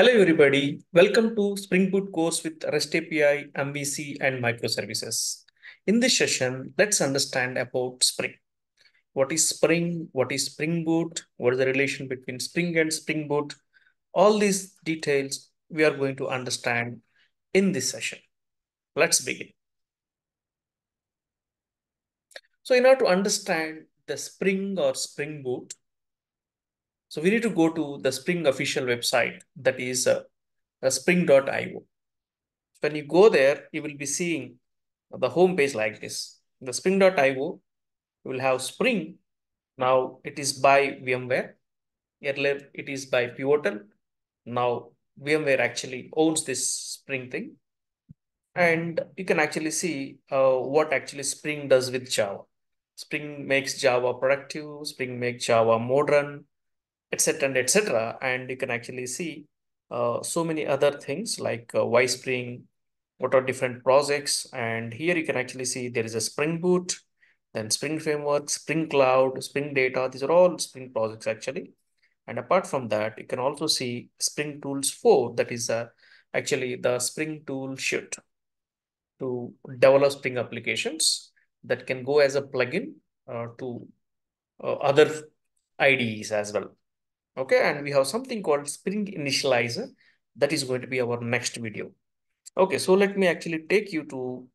Hello, everybody. Welcome to Spring Boot course with REST API, MVC, and microservices. In this session, let's understand about Spring. What is Spring? What is Spring Boot? What is the relation between Spring and Spring Boot? All these details we are going to understand in this session. Let's begin. So in order to understand the Spring or Spring Boot, so we need to go to the Spring official website that is uh, spring.io. When you go there, you will be seeing the home page like this. The spring.io, will have Spring. Now it is by VMware. Earlier it is by Pivotal. Now VMware actually owns this Spring thing. And you can actually see uh, what actually Spring does with Java. Spring makes Java productive, Spring makes Java modern, etc and etc and you can actually see uh, so many other things like uh, why spring what are different projects. And here you can actually see there is a spring boot then spring framework spring cloud spring data. These are all spring projects actually. And apart from that you can also see spring tools 4 that is uh, actually the spring tool suite to develop spring applications that can go as a plugin uh, to uh, other IDEs as well Okay, and we have something called Spring Initializr. That is going to be our next video. Okay, so let me actually take you to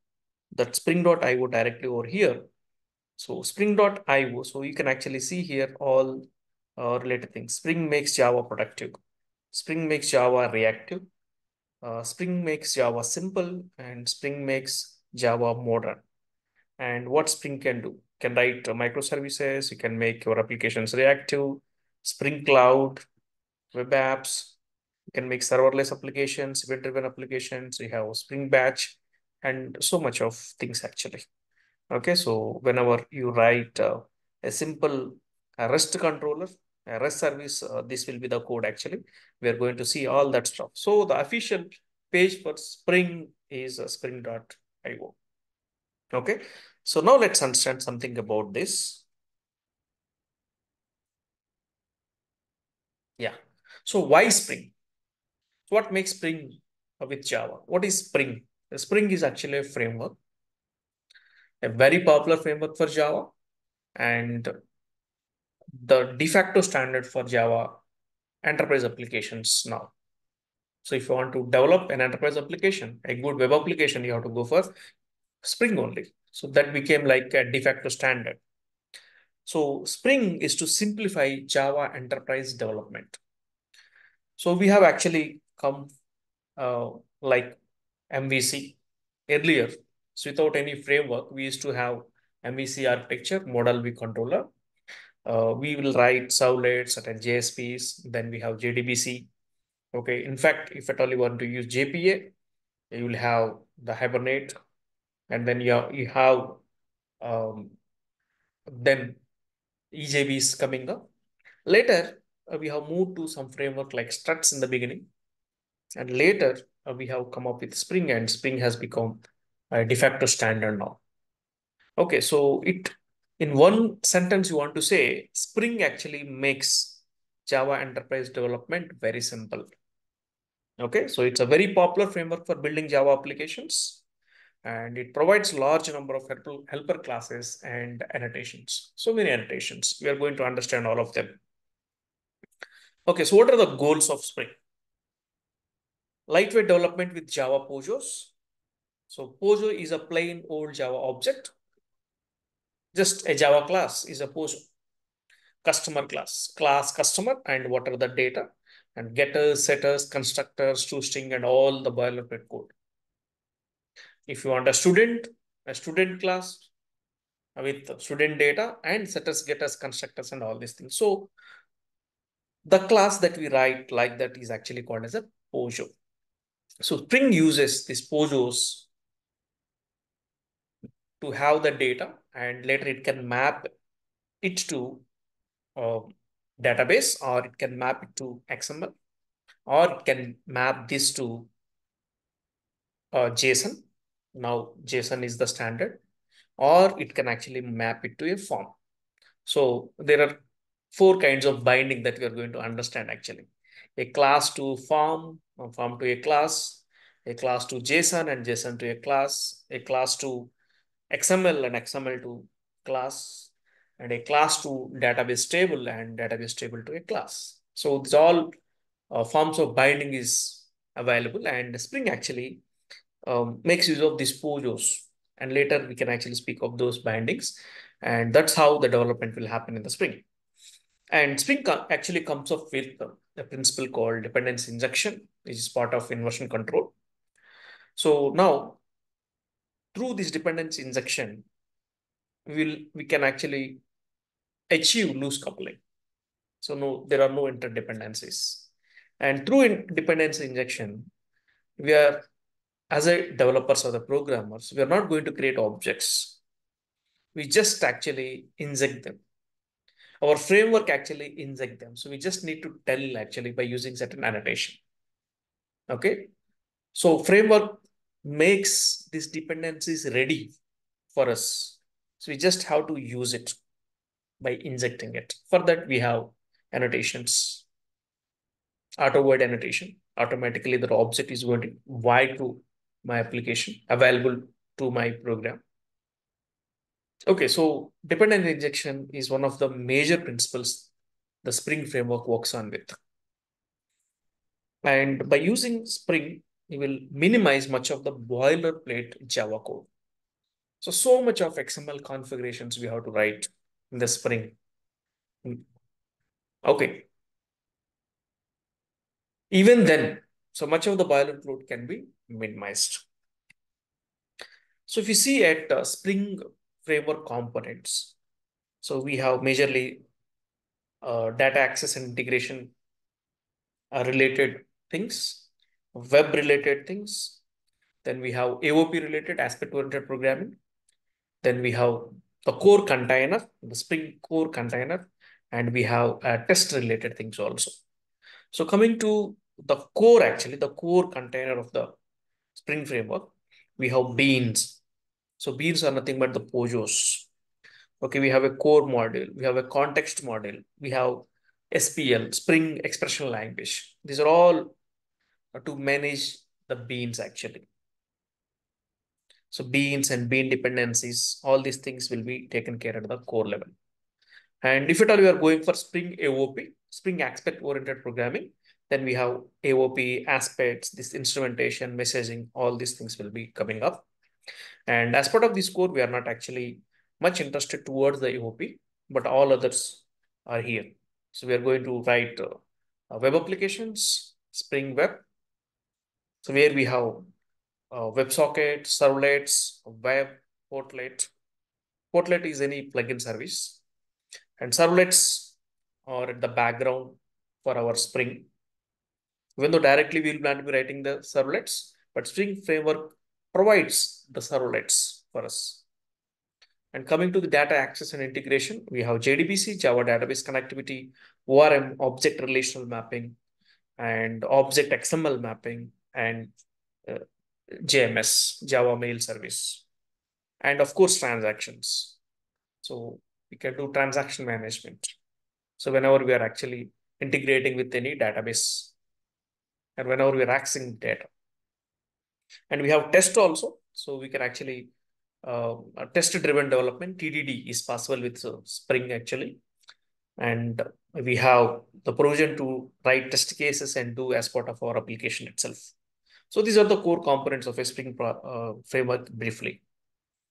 that spring.io directly over here. So spring.io, so you can actually see here all uh, related things. Spring makes Java productive. Spring makes Java reactive. Uh, Spring makes Java simple and Spring makes Java modern. And what Spring can do? Can write microservices, you can make your applications reactive, Spring Cloud, web apps. You can make serverless applications, event-driven applications. You have Spring Batch and so much of things actually. Okay, so whenever you write uh, a simple uh, REST controller, a REST service, uh, this will be the code actually. We are going to see all that stuff. So the official page for Spring is uh, spring.io. Okay, so now let's understand something about this. Yeah. So why Spring? What makes Spring with Java? What is Spring? Spring is actually a framework, a very popular framework for Java, and the de facto standard for Java enterprise applications now. So if you want to develop an enterprise application, a good web application, you have to go for Spring only. So that became like a de facto standard. So Spring is to simplify Java enterprise development. So we have actually come uh, like MVC earlier. So without any framework, we used to have MVC architecture, model view controller. Uh, we will write servlets, certain JSPs, then we have JDBC. Okay, in fact, if at all you want to use JPA, you will have the Hibernate, and then you have, you have um, then EJB is coming up. Later, uh, we have moved to some framework like struts in the beginning. And later, uh, we have come up with Spring and Spring has become a de facto standard now. Okay, so it in one sentence you want to say Spring actually makes Java enterprise development very simple. Okay, so it's a very popular framework for building Java applications and it provides large number of helper, helper classes and annotations. So many annotations. We are going to understand all of them. Okay, so what are the goals of Spring? Lightweight development with Java POJOs. So POJO is a plain old Java object. Just a Java class is a POJO. Customer class, class customer, and what are the data, and getters, setters, constructors, toString, and all the boilerplate code. If you want a student, a student class with student data and setters, getters, constructors, and all these things. So the class that we write like that is actually called as a POJO. So Spring uses these POJOs to have the data and later it can map it to a database or it can map it to XML or it can map this to uh, JSON now JSON is the standard, or it can actually map it to a form. So there are four kinds of binding that we are going to understand actually. a class to form, a form to a class, a class to JSON and JSON to a class, a class to XML and XML to class, and a class to database table and database table to a class. So these all uh, forms of binding is available and Spring actually um, makes use of these POJOs. And later we can actually speak of those bindings. And that's how the development will happen in the Spring. And Spring co actually comes up with a principle called dependency injection, which is part of inversion control. So now, through this dependency injection, we will we can actually achieve loose coupling. So no, there are no interdependencies. And through dependency injection, we are, as a developers or the programmers, we are not going to create objects. We just actually inject them. Our framework actually inject them. So we just need to tell actually by using certain annotation. Okay. So framework makes these dependencies ready for us. So we just have to use it by injecting it. For that, we have annotations, autowired annotation. Automatically, the object is going to void to my application available to my program. Okay, so dependent injection is one of the major principles the Spring framework works on with. And by using Spring, you will minimize much of the boilerplate Java code. So, so much of XML configurations we have to write in the Spring. Hmm. Okay. Even then, so much of the boilerplate can be minimized. So if you see at uh, Spring framework components. So we have majorly uh, data access and integration uh, related things, web related things. Then we have AOP related aspect oriented programming. Then we have the core container, the Spring core container, and we have uh, test related things also. So coming to the core, actually, the core container of the Spring framework, we have beans. So beans are nothing but the POJOs. Okay, we have a core module, we have a context module, we have SPL, Spring Expression Language. These are all to manage the beans actually. So beans and bean dependencies, all these things will be taken care at the core level. And if at all you are going for Spring AOP, Spring Aspect Oriented Programming, then we have AOP aspects, this instrumentation, messaging, all these things will be coming up. And as part of this code, we are not actually much interested towards the AOP, but all others are here. So we are going to write uh, web applications, Spring Web. So where we have uh, WebSocket, servlets, web, portlet. Portlet is any plugin service. And servlets are at the background for our Spring. Even though directly we will not be writing the servlets, but Spring Framework provides the servlets for us. And coming to the data access and integration, we have JDBC, Java Database Connectivity, ORM, Object Relational Mapping, and Object XML Mapping, and uh, JMS, Java Mail Service, and of course, transactions. So we can do transaction management. So whenever we are actually integrating with any database and whenever we are accessing data. And we have test also. So we can actually uh, test-driven development, TDD is possible with uh, Spring actually. And we have the provision to write test cases and do as part of our application itself. So these are the core components of a Spring uh, framework briefly.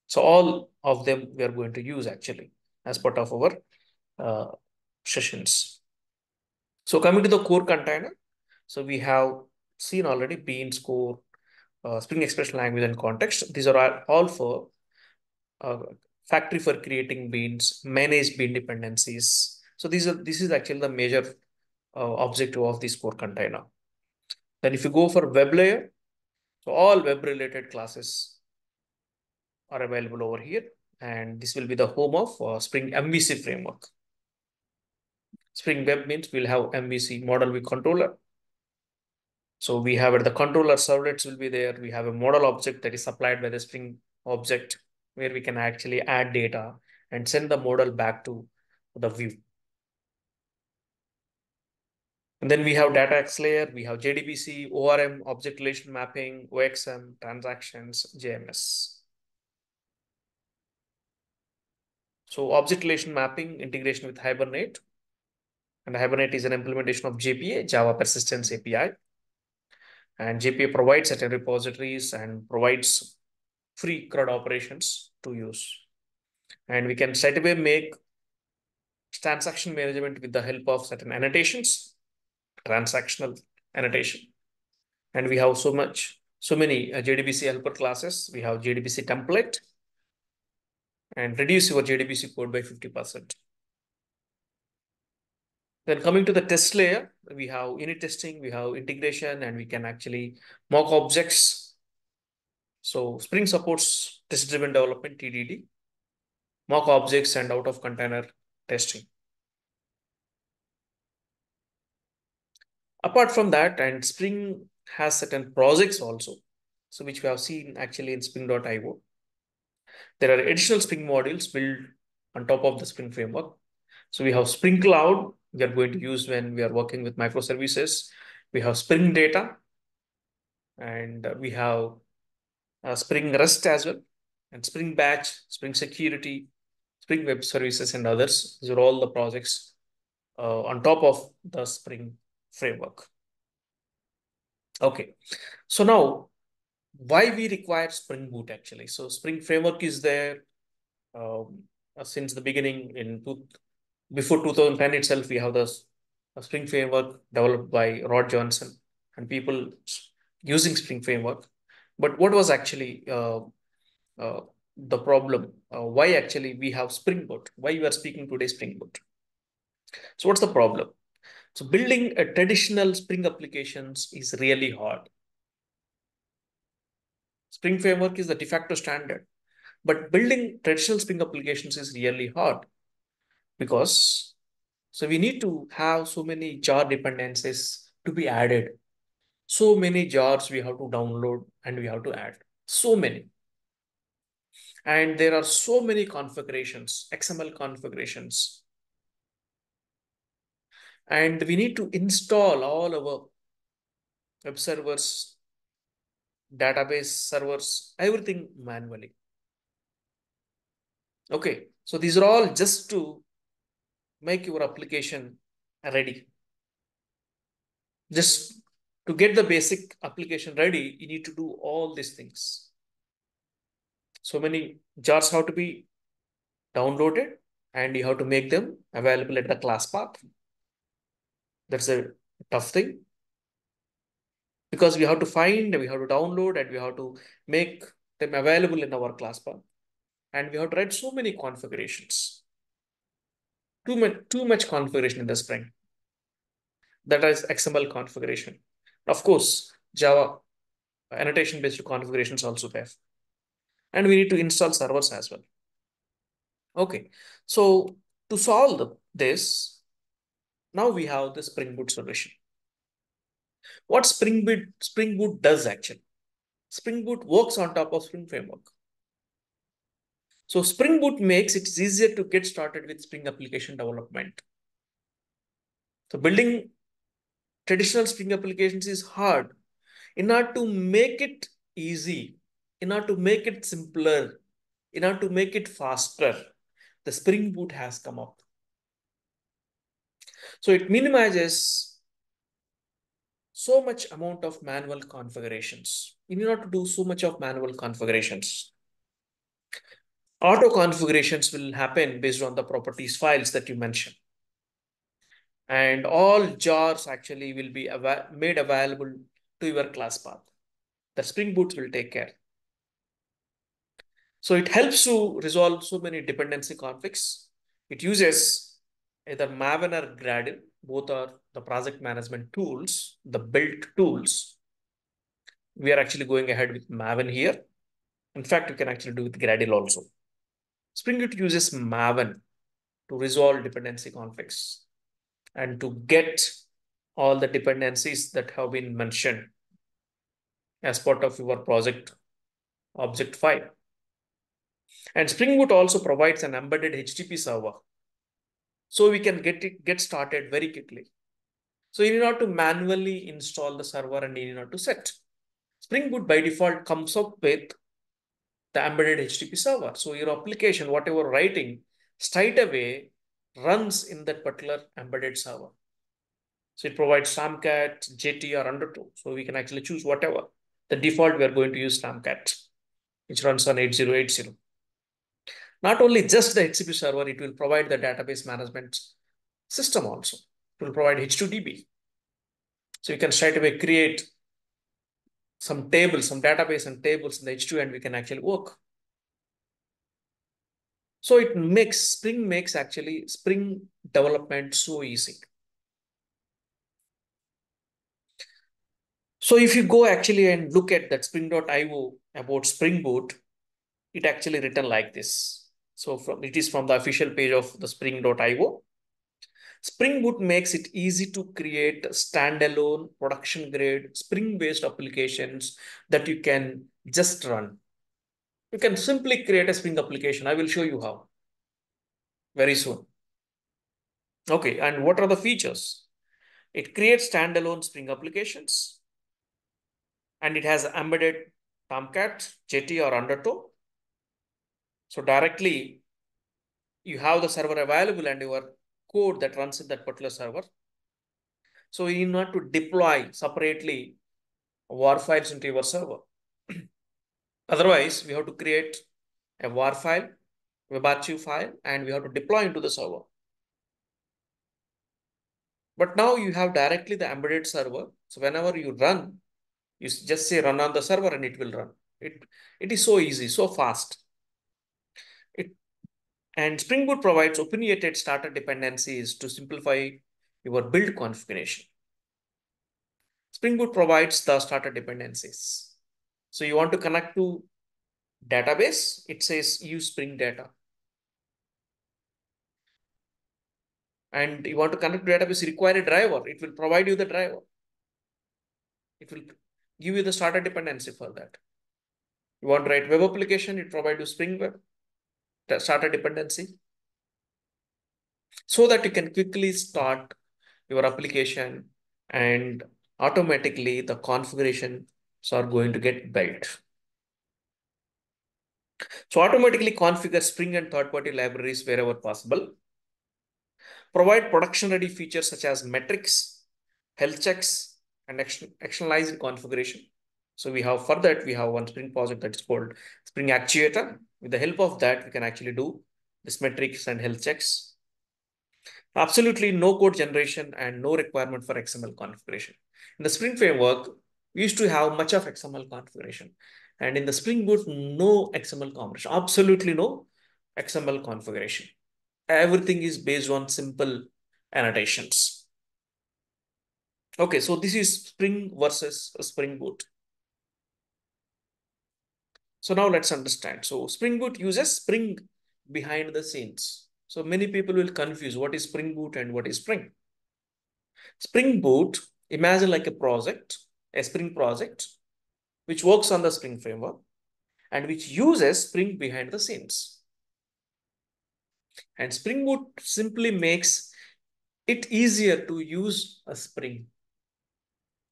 So all of them we are going to use actually as part of our uh, sessions. So coming to the core container, so we have seen already beans core, uh, Spring Expression language and context. These are all for uh, factory for creating beans, manage bean dependencies. So these are this is actually the major uh, objective of this core container. Then if you go for web layer, so all web related classes are available over here. And this will be the home of uh, Spring MVC framework. Spring Web means we'll have MVC model view controller. So we have the controller servlets will be there. We have a model object that is supplied by the Spring object where we can actually add data and send the model back to the view. And then we have data access layer, we have JDBC, ORM, object relation mapping, OXM, transactions, JMS. So object relation mapping integration with Hibernate. And Hibernate is an implementation of JPA, Java Persistence API. And JPA provides certain repositories and provides free CRUD operations to use. And we can straight away make transaction management with the help of certain annotations, transactional annotation. And we have so much, so many uh, JDBC helper classes. We have JDBC template and reduce your JDBC code by 50%. Then coming to the test layer, we have unit testing, we have integration, and we can actually mock objects. So Spring supports test-driven development, TDD, mock objects, and out-of-container testing. Apart from that, and Spring has certain projects also, so which we have seen actually in Spring.io. There are additional Spring modules built on top of the Spring framework. So we have Spring Cloud, we are going to use when we are working with microservices. We have Spring Data, and we have uh, Spring REST as well, and Spring Batch, Spring Security, Spring Web Services, and others. These are all the projects uh, on top of the Spring framework. Okay, so now why we require Spring Boot actually? So Spring framework is there um, since the beginning in before 2010 itself, we have the Spring framework developed by Rod Johnson and people using Spring framework. But what was actually uh, uh, the problem? Uh, why actually we have Spring Boot? Why you are speaking today Spring Boot? So what's the problem? So building a traditional Spring applications is really hard. Spring Framework is the de facto standard. But building traditional Spring applications is really hard because so we need to have so many jar dependencies to be added. So many jars we have to download and we have to add. So many. And there are so many configurations, XML configurations. And we need to install all our web servers database servers, everything manually. Okay, so these are all just to make your application ready. Just to get the basic application ready, you need to do all these things. So many jars have to be downloaded and you have to make them available at the class path. That's a tough thing because we have to find, we have to download, and we have to make them available in our class path. And we have to write so many configurations. Too much, too much configuration in the Spring. That is XML configuration. Of course, Java uh, annotation-based configurations also there. And we need to install servers as well. Okay, so to solve this, now we have the Spring Boot solution. What Spring Boot, Spring Boot does actually. Spring Boot works on top of Spring Framework. So Spring Boot makes it easier to get started with Spring application development. So building traditional Spring applications is hard. In order to make it easy, in order to make it simpler, in order to make it faster, the Spring Boot has come up. So it minimizes so much amount of manual configurations. You need not to do so much of manual configurations. Auto configurations will happen based on the properties files that you mentioned. And all jars actually will be av made available to your class path. The Spring Boot will take care. So it helps to resolve so many dependency conflicts. It uses either Maven or Gradle both are the project management tools, the built tools. We are actually going ahead with Maven here. In fact, you can actually do with Gradle also. Spring Boot uses Maven to resolve dependency conflicts and to get all the dependencies that have been mentioned as part of your project object file. And Spring Boot also provides an embedded HTTP server so we can get it get started very quickly. So you need not to manually install the server and you need not to set. Spring Boot by default comes up with the embedded HTTP server. So your application, whatever writing, straight away runs in that particular embedded server. So it provides Tomcat, Jetty, or Undertow. So we can actually choose whatever. The default, we are going to use Tomcat, which runs on 8080. Not only just the HTTP server, it will provide the database management system also. It will provide H2DB. So you can straight away create some tables, some database and tables in the H2 and we can actually work. So it makes, Spring makes actually Spring development so easy. So if you go actually and look at that spring.io about Spring Boot, it actually written like this. So from it is from the official page of the spring.io. Spring Boot makes it easy to create standalone production grade Spring based applications that you can just run. You can simply create a Spring application. I will show you how very soon. Okay, and what are the features? It creates standalone Spring applications and it has embedded Tomcat, Jetty or Undertow. So directly you have the server available and your code that runs in that particular server. So you need to deploy separately WAR files into your server. Otherwise, we have to create a WAR file, WebArchive file, and we have to deploy into the server. But now you have directly the embedded server. So whenever you run, you just say run on the server and it will run. It, it is so easy, so fast. And Spring Boot provides opinionated starter dependencies to simplify your build configuration. Spring Boot provides the starter dependencies. So you want to connect to database, it says use Spring Data. And you want to connect to database, require a driver. It will provide you the driver. It will give you the starter dependency for that. You want to write web application, it provide you Spring Web, the a dependency. So that you can quickly start your application and automatically the configurations are going to get built. So automatically configure Spring and third-party libraries wherever possible. Provide production-ready features such as metrics, health checks, and externalized configuration. So we have for that, we have one Spring project that is called Spring Actuator. With the help of that, we can actually do this metrics and health checks. Absolutely no code generation and no requirement for XML configuration. In the Spring framework, we used to have much of XML configuration. And in the Spring Boot, no XML configuration, absolutely no XML configuration. Everything is based on simple annotations. Okay, so this is Spring versus Spring Boot. So now let's understand. So Spring Boot uses Spring behind the scenes. So many people will confuse what is Spring Boot and what is Spring. Spring Boot, imagine like a project, a Spring project, which works on the Spring framework and which uses Spring behind the scenes. And Spring Boot simply makes it easier to use a Spring.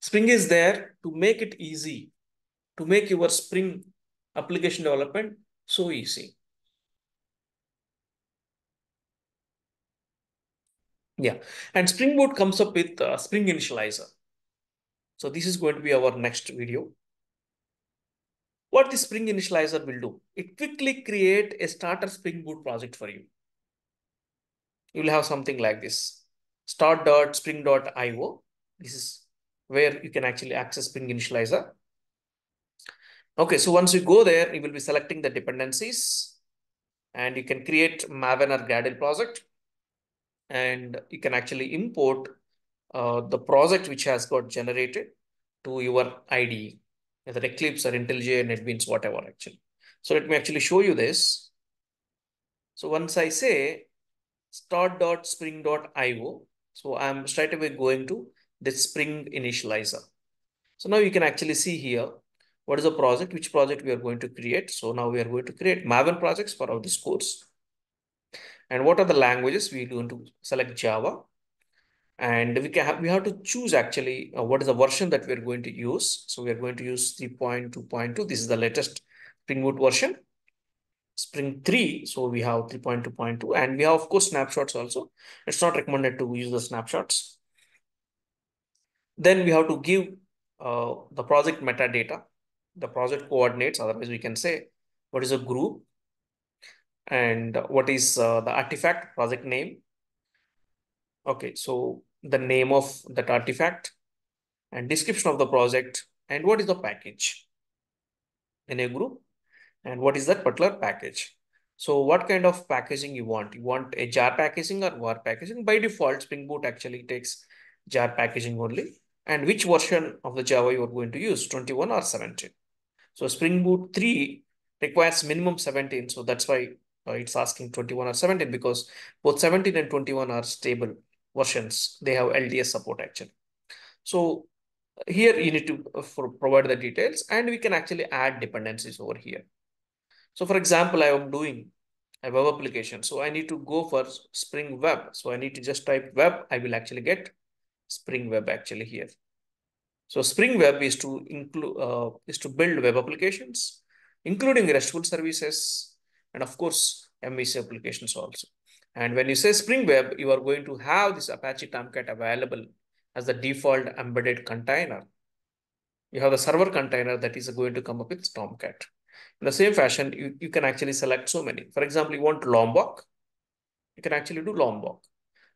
Spring is there to make it easy, to make your Spring application development so easy. Yeah, and Spring Boot comes up with uh, Spring Initializr. So this is going to be our next video. What the Spring Initializr will do? It quickly create a starter Spring Boot project for you. You will have something like this. start.spring.io. This is where you can actually access Spring Initializr. Okay, so once you go there, you will be selecting the dependencies and you can create Maven or Gradle project and you can actually import uh, the project which has got generated to your IDE, either Eclipse or IntelliJ, NetBeans, whatever actually. So let me actually show you this. So once I say start.spring.io, so I'm straight away going to the Spring Initializr. So now you can actually see here, what is the project, which project we are going to create. So now we are going to create Maven projects for our this course. And what are the languages? We're going to select Java. and we can have, we have to choose actually uh, what is the version that we're going to use. So we're going to use 3.2.2. This is the latest Spring Boot version. Spring 3, so we have 3.2.2 and we have of course snapshots also. It's not recommended to use the snapshots. Then we have to give uh, the project metadata, the project coordinates, otherwise we can say what is a group and what is uh, the artifact project name. Okay, so the name of that artifact and description of the project and what is the package in a group and what is that particular package. So what kind of packaging you want? You want a jar packaging or var packaging? By default, Spring Boot actually takes jar packaging only. And which version of the Java you are going to use, 21 or 17? So Spring Boot 3 requires minimum 17. So that's why uh, it's asking 21 or 17 because both 17 and 21 are stable versions. They have LTS support actually. So here you need to uh, provide the details and we can actually add dependencies over here. So for example, I am doing a web application. So I need to go for Spring Web. So I need to just type web. I will actually get Spring Web actually here. So Spring Web is to include uh, is to build web applications, including RESTful services, and of course MVC applications also. And when you say Spring Web, you are going to have this Apache Tomcat available as the default embedded container. You have the server container that is going to come up with Tomcat. In the same fashion, you, you can actually select so many. For example, you want Lombok, you can actually do Lombok.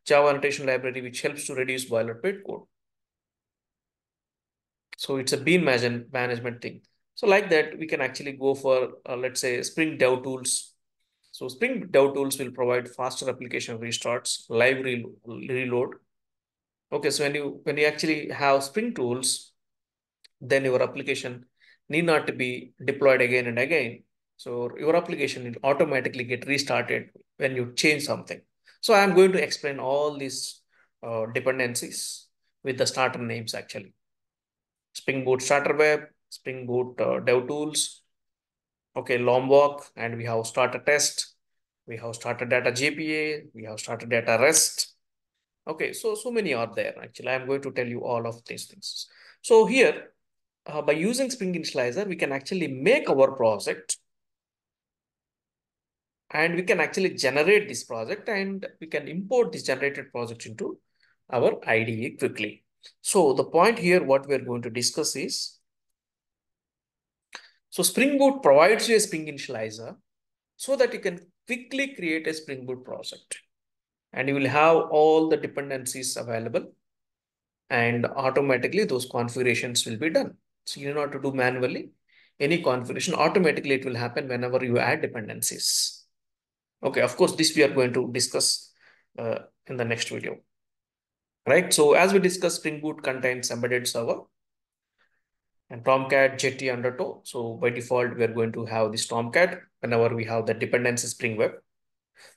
Java annotation library, which helps to reduce boilerplate code. So it's a bean management thing. So like that, we can actually go for, uh, let's say, Spring Dev Tools. So Spring Dev Tools will provide faster application restarts, live re reload. Okay, so when you when you actually have Spring Tools, then your application need not to be deployed again and again. So your application will automatically get restarted when you change something. So I'm going to explain all these uh, dependencies with the starter names actually. Spring Boot Starter Web, Spring Boot uh, Dev Tools, okay, Lombok, and we have starter test, we have starter data JPA, we have starter data REST. Okay, so, so many are there actually. I'm going to tell you all of these things. So here, uh, by using Spring Initializr, we can actually make our project and we can actually generate this project and we can import this generated project into our IDE quickly. So the point here, what we're going to discuss is, so Spring Boot provides you a Spring Initializr so that you can quickly create a Spring Boot project and you will have all the dependencies available and automatically those configurations will be done. So you don't have to do manually any configuration. Automatically it will happen whenever you add dependencies. Okay, of course, this we are going to discuss uh, in the next video. Right, so as we discussed, Spring Boot contains embedded server and Tomcat, Jetty, Undertow. So by default, we are going to have this Tomcat whenever we have the dependency Spring Web.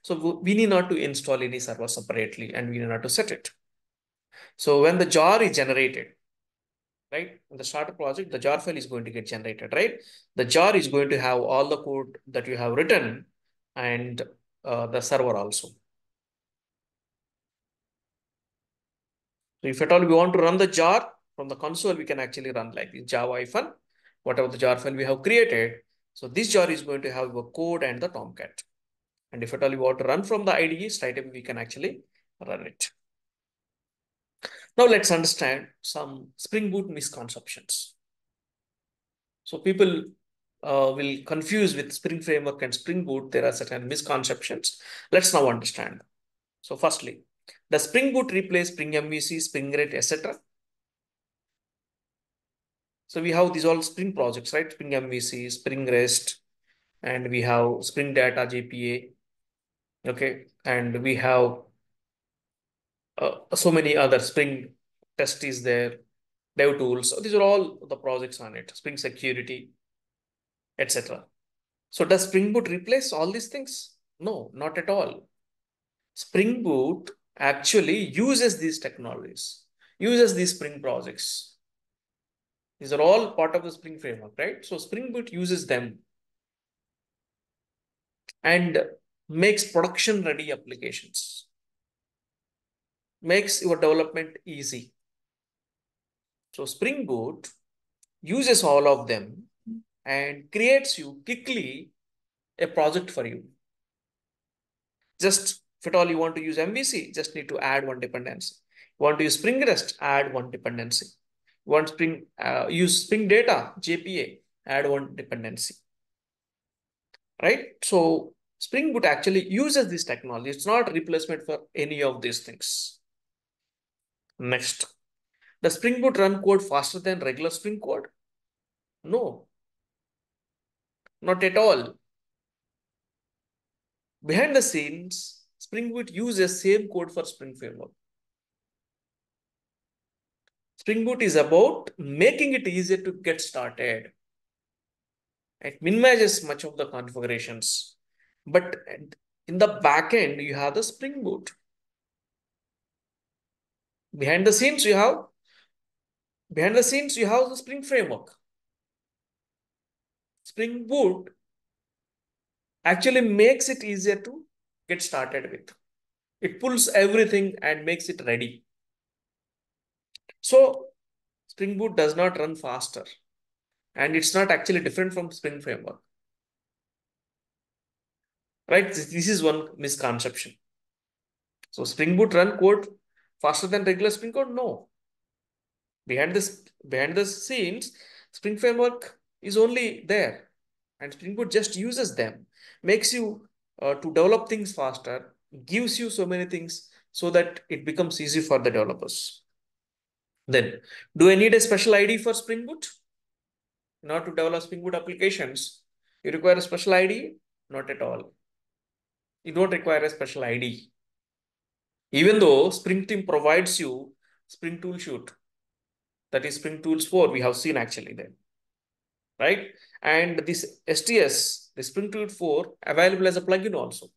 So we need not to install any server separately and we need not to set it. So when the jar is generated, right? In the starter project, the jar file is going to get generated, right? The jar is going to have all the code that you have written and uh, the server also. So if at all we want to run the jar from the console, we can actually run like this java hyphen, whatever the jar file we have created. So this jar is going to have the code and the Tomcat. And if at all you want to run from the IDE, straight away we can actually run it. Now let's understand some Spring Boot misconceptions. So people uh, will confuse with Spring Framework and Spring Boot. There are certain misconceptions. Let's now understand. So firstly, does Spring Boot replace Spring MVC, Spring REST, etc.? So we have these all Spring projects, right? Spring MVC, Spring REST, and we have Spring Data JPA. Okay, and we have uh, so many other Spring test is there, dev tools. So these are all the projects on it, Spring security, etc. So does Spring Boot replace all these things? No, not at all. Spring Boot actually uses these technologies, uses these Spring projects. These are all part of the Spring framework, right? So Spring Boot uses them and makes production ready applications. makes your development easy. So Spring Boot uses all of them and creates you quickly a project for you. Just if at all you want to use MVC, just need to add one dependency. You want to use Spring REST, add one dependency. You want Spring uh, use Spring Data, JPA, add one dependency. Right? So Spring Boot actually uses this technology. It's not replacement for any of these things. Next, does Spring Boot run code faster than regular Spring code? No, not at all. Behind the scenes, Spring Boot uses same code for Spring Framework. Spring Boot is about making it easier to get started. It minimizes much of the configurations. But in the backend, you have the Spring Boot. Behind the scenes, you have behind the scenes, you have the Spring Framework. Spring Boot actually makes it easier to get started with. It pulls everything and makes it ready. So Spring Boot does not run faster and it's not actually different from Spring Framework. Right? This is one misconception. So Spring Boot run code faster than regular Spring code? No. Behind this, behind the scenes, Spring Framework is only there and Spring Boot just uses them makes you uh, to develop things faster, gives you so many things so that it becomes easy for the developers. Then, do I need a special ID for Spring Boot? In order to develop Spring Boot applications, you require a special ID? Not at all. You don't require a special ID. Even though Spring Team provides you Spring Tool Suite, that is Spring Tools 4, we have seen actually there, right? And this STS, the Spring Tool 4, available as a plugin also.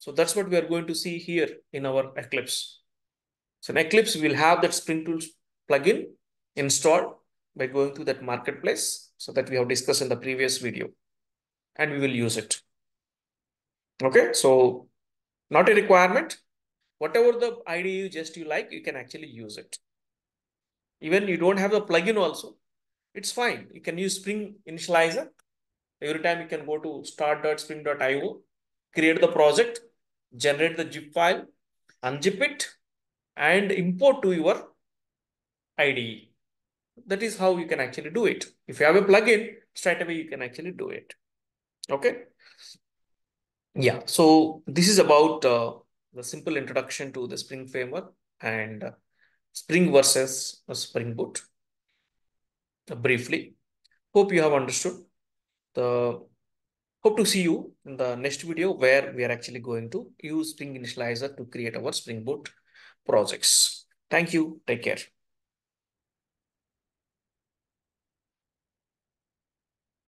So that's what we are going to see here in our Eclipse. So in Eclipse, we'll have that Spring Tools plugin installed by going to that marketplace so that we have discussed in the previous video and we will use it. Okay, so not a requirement. Whatever the ID you just you like, you can actually use it. Even you don't have the plugin also, it's fine. You can use Spring Initializr. Every time you can go to start.spring.io, create the project, generate the zip file, unzip it, and import to your IDE. That is how you can actually do it. If you have a plugin, straight away you can actually do it. Okay. Yeah. So this is about uh, the simple introduction to the Spring framework and uh, Spring versus Spring Boot briefly. Hope you have understood. The hope to see you in the next video where we are actually going to use Spring Initializr to create our Spring Boot projects. Thank you. Take care.